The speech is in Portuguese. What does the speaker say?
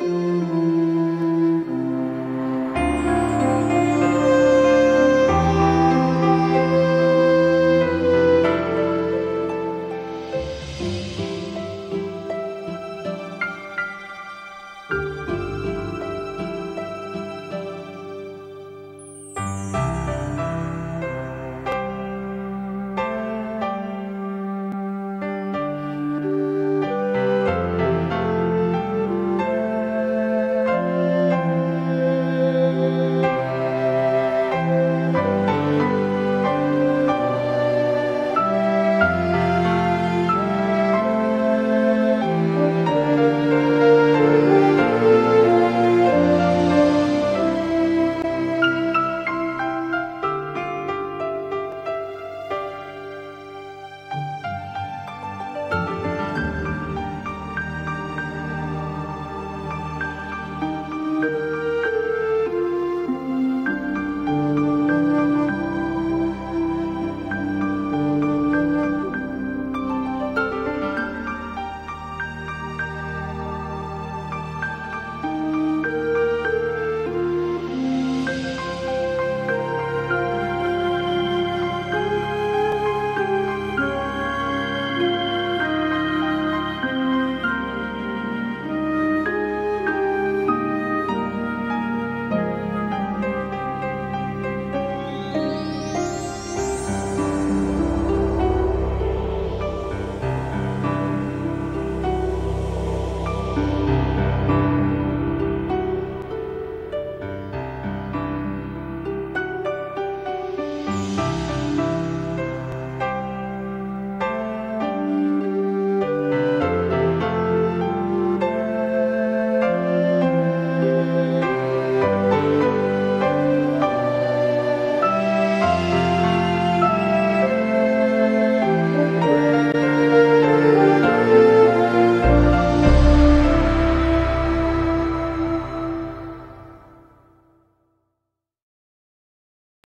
Música